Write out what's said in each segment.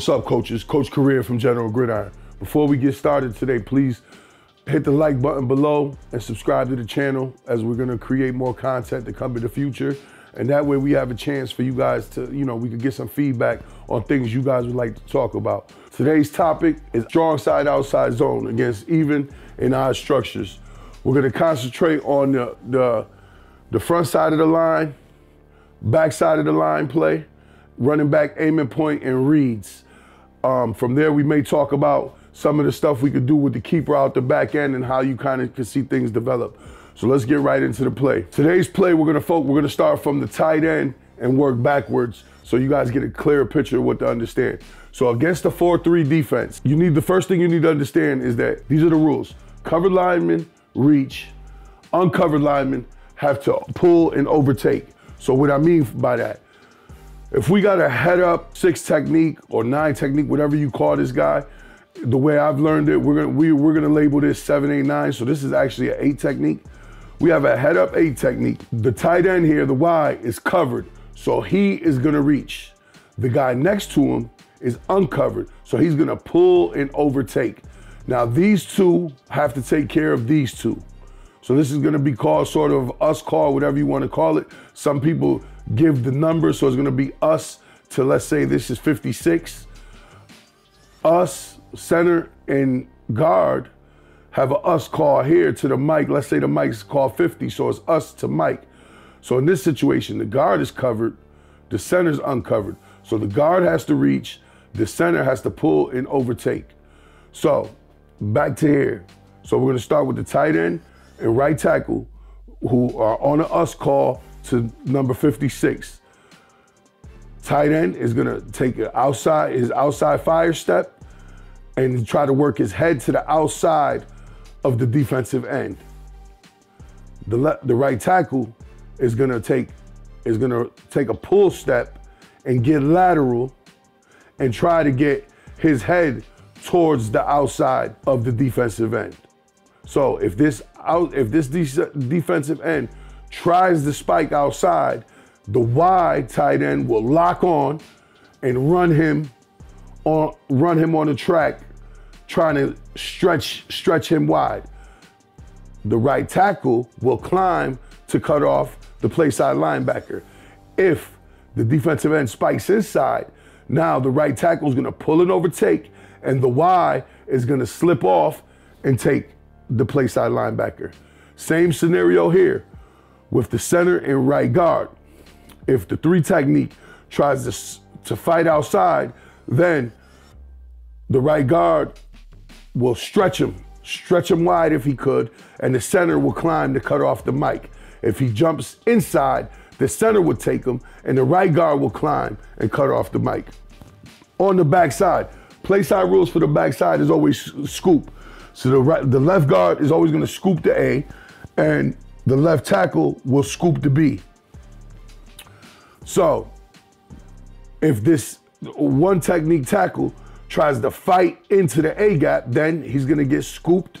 What's up, coaches? Coach Correa from General Gridiron. Before we get started today, please hit the like button below and subscribe to the channel as we're gonna create more content to come in the future. And that way we have a chance for you guys to, you know, we could get some feedback on things you guys would like to talk about. Today's topic is strong side outside zone against even and odd structures. We're gonna concentrate on the, the, the front side of the line, back side of the line play, running back aiming point and reads. Um, from there, we may talk about some of the stuff we could do with the keeper out the back end and how you kind of can see things develop. So let's get right into the play. Today's play, we're gonna folk, we're gonna start from the tight end and work backwards so you guys get a clearer picture of what to understand. So against the 4-3 defense, you need the first thing you need to understand is that these are the rules. Covered linemen reach, uncovered linemen have to pull and overtake. So what I mean by that, if we got a head up six technique or nine technique, whatever you call this guy, the way I've learned it, we're gonna we, we're gonna label this seven, eight, nine. So this is actually an eight technique. We have a head up eight technique. The tight end here, the Y, is covered. So he is gonna reach. The guy next to him is uncovered. So he's gonna pull and overtake. Now these two have to take care of these two. So this is gonna be called sort of us call, whatever you wanna call it. Some people give the number, so it's gonna be us to let's say this is 56. Us, center, and guard have a us call here to the mic. Let's say the mic's called 50, so it's us to mic. So in this situation, the guard is covered, the center's uncovered. So the guard has to reach, the center has to pull and overtake. So back to here. So we're gonna start with the tight end and right tackle who are on a us call to number 56. Tight end is gonna take outside, his outside fire step and try to work his head to the outside of the defensive end. The, le- the right tackle is gonna take is gonna take a pull step and get lateral and try to get his head towards the outside of the defensive end. So if this out if this de- defensive end tries to spike outside, the wide tight end will lock on and run him on run him on the track, trying to stretch stretch him wide. The right tackle will climb to cut off the play side linebacker. If the defensive end spikes inside, now the right tackle is going to pull and overtake, and the Y is going to slip off and take the play side linebacker. Same scenario here with the center and right guard. If the three technique tries to, to fight outside, then the right guard will stretch him, stretch him wide if he could, and the center will climb to cut off the mic. If he jumps inside, the center would take him, and the right guard will climb and cut off the mic. On the backside, play side rules for the backside is always scoop. So the right, the left guard is always going to scoop the A, and the left tackle will scoop the B. So if this one technique tackle tries to fight into the A gap, then he's going to get scooped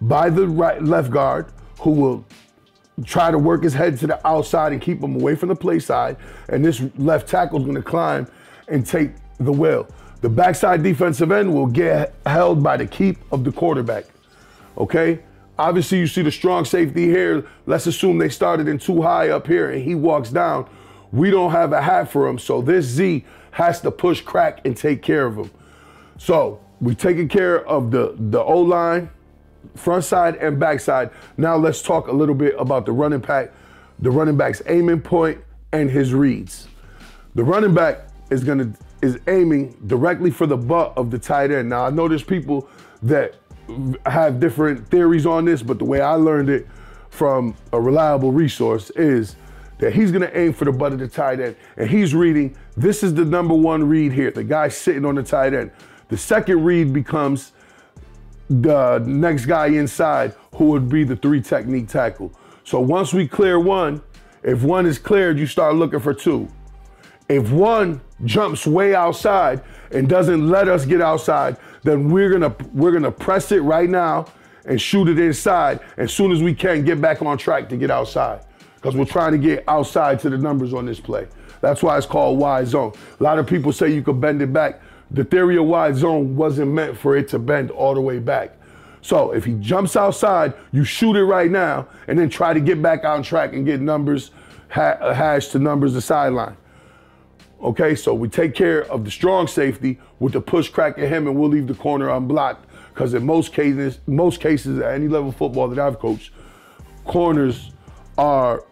by the right left guard, who will try to work his head to the outside and keep him away from the play side. And this left tackle is going to climb and take the Will. The backside defensive end will get held by the keep of the quarterback. Okay? Obviously, you see the strong safety here. Let's assume they started in too high up here and he walks down. We don't have a hat for him, so this Z has to push crack and take care of him. So we've taken care of the, the O line, front side and back side. Now let's talk a little bit about the running back, the running back's aiming point and his reads. The running back is gonna is aiming directly for the butt of the tight end. Now I know there's people that have different theories on this, but the way I learned it from a reliable resource is that he's gonna aim for the butt of the tight end, and he's reading. This is the number one read here. The guy sitting on the tight end. The second read becomes the next guy inside, who would be the three technique tackle. So once we clear one, if one is cleared, you start looking for two. If one jumps way outside and doesn't let us get outside, then we're gonna we're gonna press it right now and shoot it inside as soon as we can get back on track to get outside. Because we're trying to get outside to the numbers on this play. That's why it's called wide zone. A lot of people say you could bend it back the theory of wide zone wasn't meant for it to bend all the way back. So if he jumps outside, you shoot it right now and then try to get back on track and get numbers, ha- hash to numbers the sideline. Okay, so we take care of the strong safety with the push crack at him and we'll leave the corner unblocked. Because in most cases, most cases at any level of football that I've coached, corners are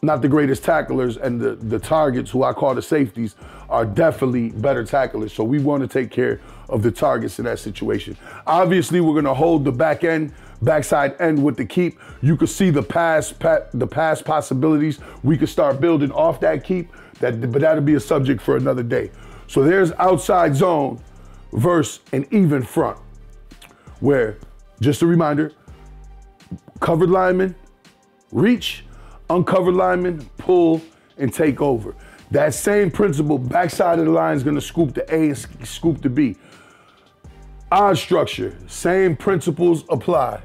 not the greatest tacklers, and the, the targets, who I call the safeties, are definitely better tacklers. So we want to take care of the targets in that situation. Obviously, we're going to hold the back end, backside end with the keep. You could see the pass, pa- the pass possibilities. We could start building off that keep. That, but that'll be a subject for another day. So there's outside zone versus an even front, where just a reminder, covered lineman, reach, uncovered lineman, pull, and take over. That same principle, backside of the line is gonna scoop the A and scoop the B. Odd structure, same principles apply.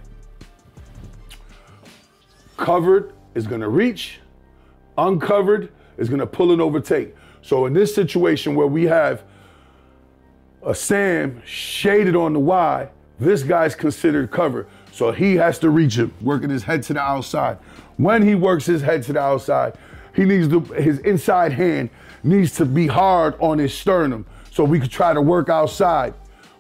Covered is gonna reach, uncovered is gonna pull and overtake. So in this situation where we have a Sam shaded on the Y, this guy's considered covered. So he has to reach him, working his head to the outside. When he works his head to the outside, he needs to, his inside hand needs to be hard on his sternum. So we could try to work outside.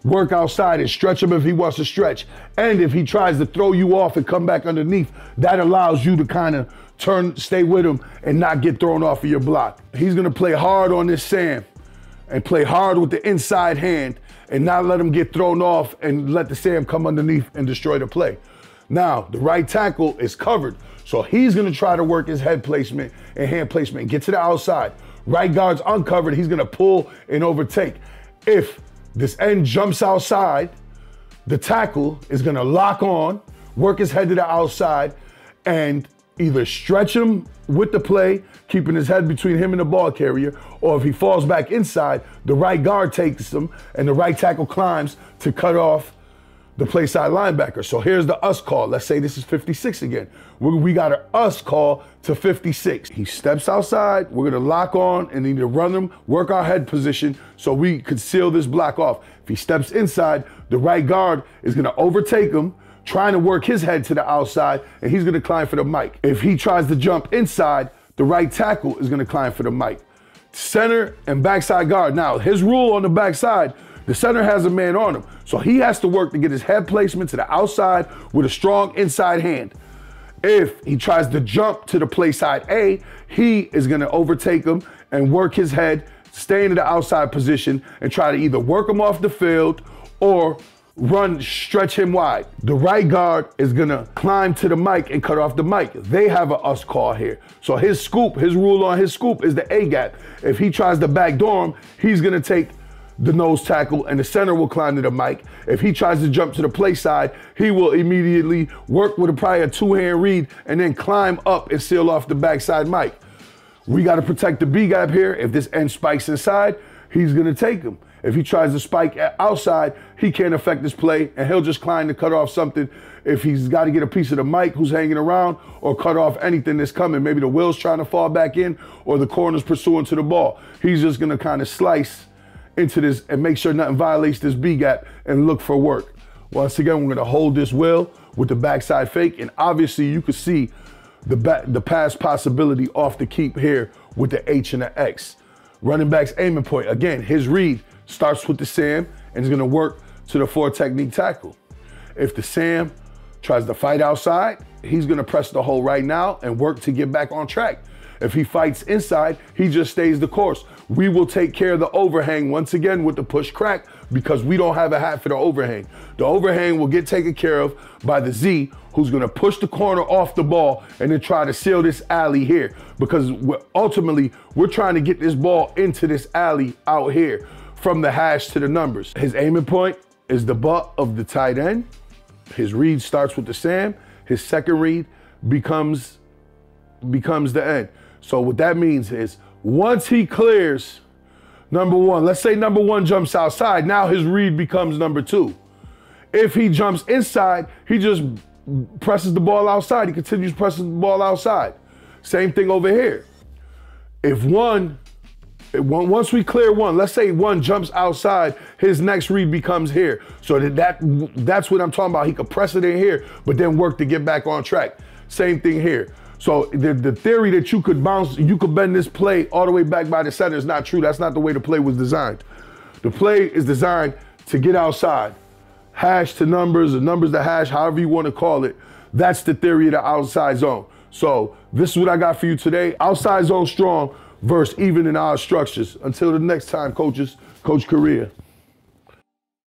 Work outside and stretch him if he wants to stretch. And if he tries to throw you off and come back underneath, that allows you to kind of turn, stay with him and not get thrown off of your block. He's gonna play hard on this Sam and play hard with the inside hand and not let him get thrown off and let the Sam come underneath and destroy the play. Now, the right tackle is covered, so he's gonna try to work his head placement and hand placement and get to the outside. Right guard's uncovered, he's gonna pull and overtake. If this end jumps outside, the tackle is gonna lock on, work his head to the outside, and either stretch him with the play, keeping his head between him and the ball carrier, or if he falls back inside, the right guard takes him and the right tackle climbs to cut off the play side linebacker. So here's the us call. Let's say this is 56 again. We, we got an us call to 56. He steps outside. We're going to lock on and need to run him, work our head position so we could seal this block off. If he steps inside, the right guard is going to overtake him trying to work his head to the outside, and he's gonna climb for the mic. If he tries to jump inside, the right tackle is gonna climb for the mic. Center and backside guard. Now, his rule on the backside, the center has a man on him. So he has to work to get his head placement to the outside with a strong inside hand. If he tries to jump to the play side A, he is gonna overtake him and work his head, stay in the outside position, and try to either work him off the field or run, stretch him wide. The right guard is gonna climb to the mic and cut off the mic. They have a us call here. So his scoop, his rule on his scoop is the A gap. If he tries to backdoor him, he's gonna take the nose tackle and the center will climb to the mic. If he tries to jump to the play side, he will immediately work with a, a two-hand read and then climb up and seal off the backside mic. We got to protect the B gap here. If this end spikes inside, he's going to take him. If he tries to spike outside, he can't affect this play, and he'll just climb to cut off something. If he's got to get a piece of the mic who's hanging around, or cut off anything that's coming, maybe the Will's trying to fall back in, or the corner's pursuing to the ball. He's just gonna kind of slice into this and make sure nothing violates this B gap and look for work. Once again, we're gonna hold this well with the backside fake, and obviously you can see the back, the pass possibility off the keep here with the H and the X. Running back's aiming point. Again, his read starts with the Sam and is gonna work to the four technique tackle. If the Sam tries to fight outside, he's gonna press the hole right now and work to get back on track. If he fights inside, he just stays the course. We will take care of the overhang once again with the push crack because we don't have a hat for the overhang. The overhang will get taken care of by the Z who's gonna push the corner off the ball and then try to seal this alley here because we're, ultimately we're trying to get this ball into this alley out here from the hash to the numbers. His aiming point is the butt of the tight end. His read starts with the Sam. His second read becomes becomes the end. So what that means is once he clears number one, let's say number one jumps outside, now his read becomes number two. If he jumps inside, he just presses the ball outside. He continues pressing the ball outside. Same thing over here. If one once we clear one, let's say one jumps outside, his next read becomes here. So that, that that's what I'm talking about. He could press it in here, but then work to get back on track. Same thing here. So the, the theory that you could bounce, you could bend this play all the way back by the center is not true. That's not the way the play was designed. The play is designed to get outside, hash to numbers, or numbers to hash, however you want to call it. That's the theory of the outside zone. So this is what I got for you today. Outside zone strong versus even in our structures. Until the next time, coaches, Coach Correa.